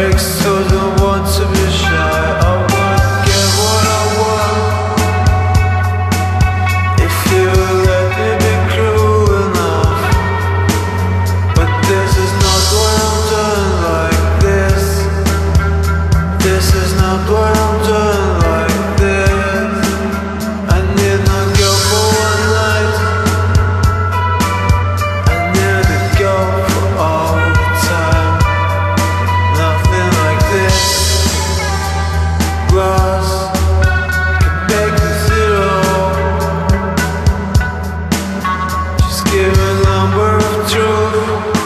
lyrics to the words of Thank you.